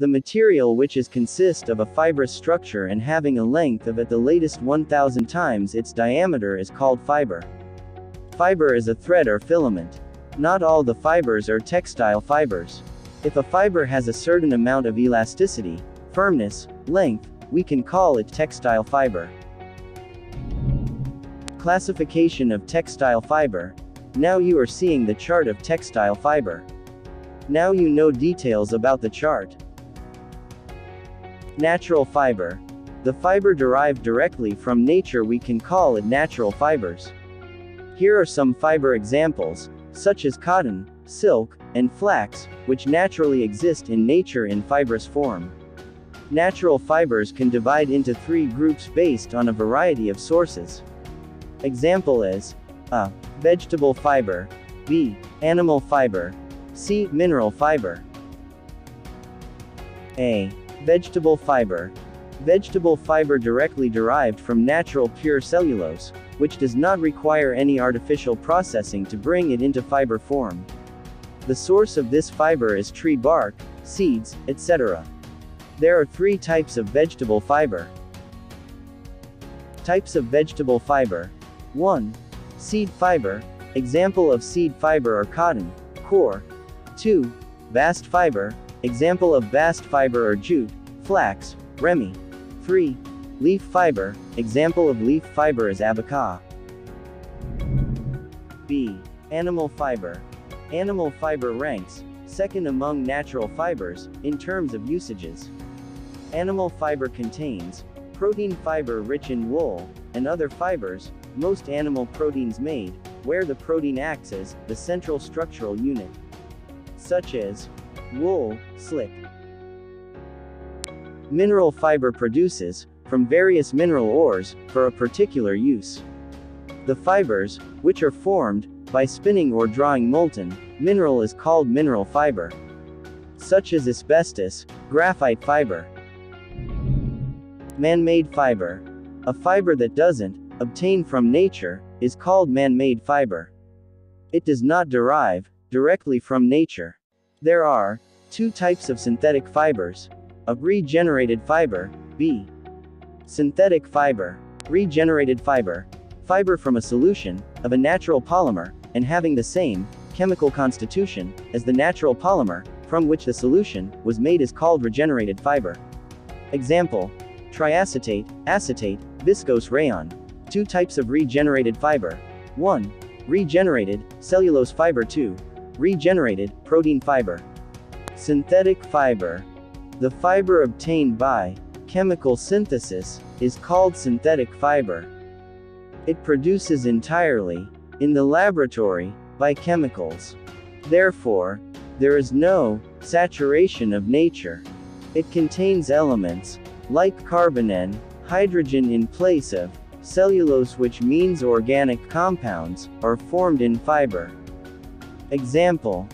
The material which is consist of a fibrous structure and having a length of at the latest 1000 times its diameter is called fiber. Fiber is a thread or filament. Not all the fibers are textile fibers. If a fiber has a certain amount of elasticity, firmness, length, we can call it textile fiber. Classification of textile fiber. Now you are seeing the chart of textile fiber. Now you know details about the chart. Natural fiber. The fiber derived directly from nature we can call it natural fibers. Here are some fiber examples, such as cotton, silk, and flax, which naturally exist in nature in fibrous form. Natural fibers can divide into three groups based on a variety of sources. Example is A. Vegetable fiber. B. Animal fiber. C. Mineral fiber. A. Vegetable fiber. Vegetable fiber directly derived from natural pure cellulose, which does not require any artificial processing to bring it into fiber form. The source of this fiber is tree bark, seeds, etc. There are three types of vegetable fiber. Types of vegetable fiber. 1. Seed fiber. Example of seed fiber are cotton, coir. 2. Bast fiber. Example of bast fiber are jute, flax, remi. 3. Leaf fiber. Example of leaf fiber is abaca. B. Animal fiber. Animal fiber ranks second among natural fibers in terms of usages. Animal fiber contains protein fiber rich in wool and other fibers, most animal proteins made, where the protein acts as the central structural unit, such as wool, slip. Mineral fiber produces from various mineral ores for a particular use. The fibers, which are formed by spinning or drawing molten mineral is called mineral fiber, such as asbestos, graphite fiber. Man-made fiber. A fiber that doesn't obtain from nature is called man-made fiber. It does not derive directly from nature. There are two types of synthetic fibers. A regenerated fiber, B. Synthetic fiber. Regenerated fiber. Fiber from a solution of a natural polymer and having the same chemical constitution as the natural polymer from which the solution was made is called regenerated fiber. Example: triacetate, acetate, viscose rayon. Two types of regenerated fiber. 1. Regenerated, cellulose fiber 2. Regenerated, protein fiber. Synthetic fiber. The fiber obtained by chemical synthesis is called synthetic fiber. It produces entirely, in the laboratory, by chemicals. Therefore, there is no saturation of nature. It contains elements, like carbon and hydrogen in place of cellulose which means organic compounds, are formed in fiber. Example.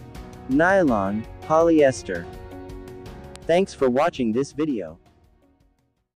Nylon, polyester. Thanks for watching this video.